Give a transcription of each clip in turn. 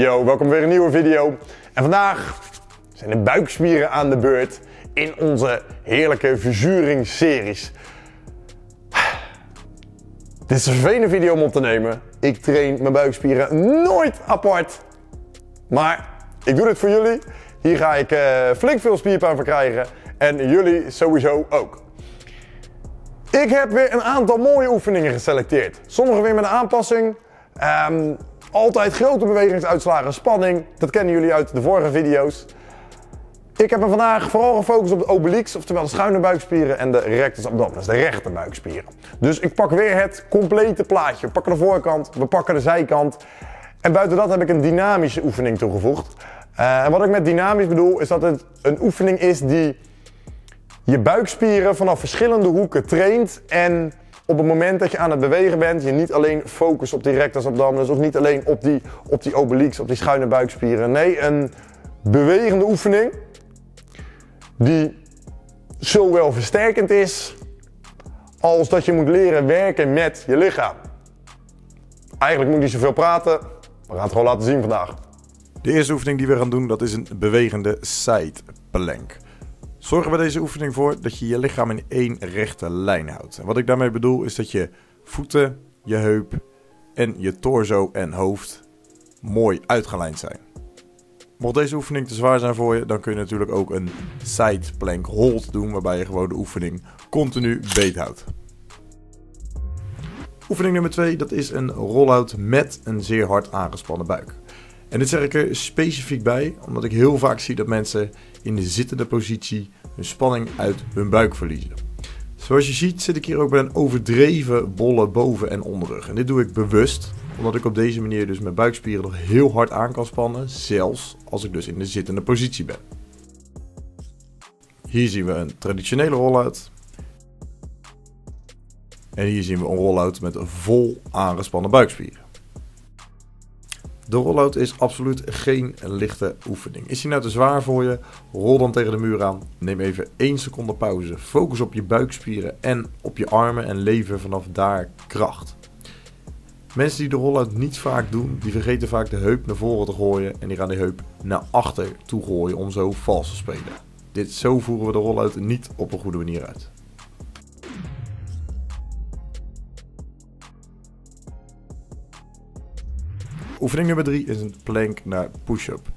Yo, welkom weer een nieuwe video. En vandaag zijn de buikspieren aan de beurt in onze heerlijke verzuringsseries. Dit is een vervelende video om op te nemen. Ik train mijn buikspieren nooit apart. Maar ik doe dit voor jullie. Hier ga ik uh, flink veel spierpijn van krijgen. En jullie sowieso ook. Ik heb weer een aantal mooie oefeningen geselecteerd. Sommige weer met een aanpassing. Um, altijd grote bewegingsuitslagen, spanning. Dat kennen jullie uit de vorige video's. Ik heb me vandaag vooral gefocust op de obliques, oftewel de schuine buikspieren en de rectus abdominis, de rechte buikspieren. Dus ik pak weer het complete plaatje. We pakken de voorkant, we pakken de zijkant. En buiten dat heb ik een dynamische oefening toegevoegd. Uh, en wat ik met dynamisch bedoel, is dat het een oefening is die je buikspieren vanaf verschillende hoeken traint en op het moment dat je aan het bewegen bent, je niet alleen focust op die rectus abdominis of niet alleen op die, op die obliques, op die schuine buikspieren. Nee, een bewegende oefening die zowel versterkend is als dat je moet leren werken met je lichaam. Eigenlijk moet ik niet zoveel praten, we gaan het gewoon laten zien vandaag. De eerste oefening die we gaan doen, dat is een bewegende side plank. Zorg bij deze oefening voor dat je je lichaam in één rechte lijn houdt. En wat ik daarmee bedoel is dat je voeten, je heup en je torso en hoofd mooi uitgelijnd zijn. Mocht deze oefening te zwaar zijn voor je, dan kun je natuurlijk ook een side plank hold doen, waarbij je gewoon de oefening continu beet houdt. Oefening nummer 2, dat is een rollout met een zeer hard aangespannen buik. En dit zeg ik er specifiek bij, omdat ik heel vaak zie dat mensen in de zittende positie hun spanning uit hun buik verliezen. Zoals je ziet zit ik hier ook met een overdreven bolle boven- en onderrug. En dit doe ik bewust, omdat ik op deze manier dus mijn buikspieren nog heel hard aan kan spannen, zelfs als ik dus in de zittende positie ben. Hier zien we een traditionele rollout. En hier zien we een rollout met vol aangespannen buikspieren. De rollout is absoluut geen lichte oefening. Is hij nou te zwaar voor je? Rol dan tegen de muur aan. Neem even 1 seconde pauze. Focus op je buikspieren en op je armen en lever vanaf daar kracht. Mensen die de rollout niet vaak doen, die vergeten vaak de heup naar voren te gooien en die gaan de heup naar achter toe gooien om zo vals te spelen. Dit, zo voeren we de rollout niet op een goede manier uit. Oefening nummer 3 is een plank naar push-up.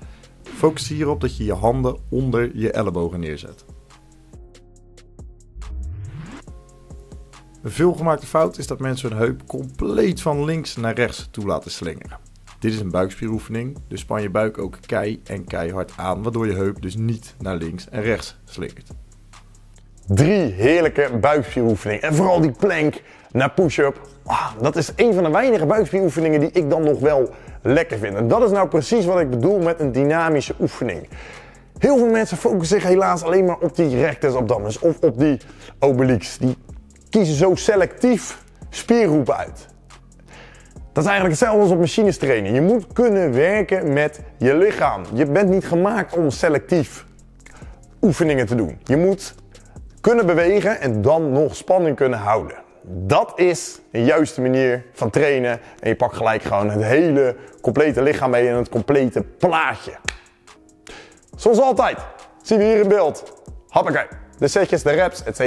Focus hierop dat je je handen onder je ellebogen neerzet. Een veelgemaakte fout is dat mensen hun heup compleet van links naar rechts toe laten slingeren. Dit is een buikspieroefening, dus span je buik ook kei en keihard aan, waardoor je heup dus niet naar links en rechts slingert. Drie heerlijke buikspieroefeningen en vooral die plank naar push-up. Ah, dat is een van de weinige buikspieroefeningen die ik dan nog wel lekker vind. En dat is nou precies wat ik bedoel met een dynamische oefening. Heel veel mensen focussen zich helaas alleen maar op die rectus abdominis of op die obliques. Die kiezen zo selectief spiergroepen uit. Dat is eigenlijk hetzelfde als op machines trainen. Je moet kunnen werken met je lichaam. Je bent niet gemaakt om selectief oefeningen te doen. Je moet kunnen bewegen en dan nog spanning kunnen houden. Dat is een juiste manier van trainen. En je pakt gelijk gewoon het hele complete lichaam mee en het complete plaatje. Zoals altijd zien we hier in beeld. Hoppakee. De setjes, de reps, etc.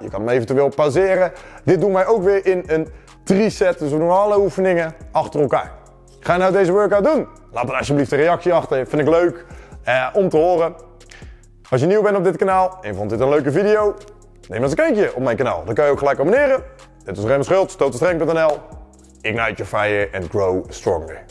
Je kan hem eventueel pauzeren. Dit doen wij ook weer in een 3-set. Dus we doen alle oefeningen achter elkaar. Ga je nou deze workout doen? Laat er alsjeblieft een reactie achter. Vind ik leuk eh, om te horen. Als je nieuw bent op dit kanaal en vond dit een leuke video, neem eens een kijkje op mijn kanaal. Dan kan je ook gelijk abonneren. Dit is Rem Schult, stotenstreng.nl. Ignite your fire and grow stronger.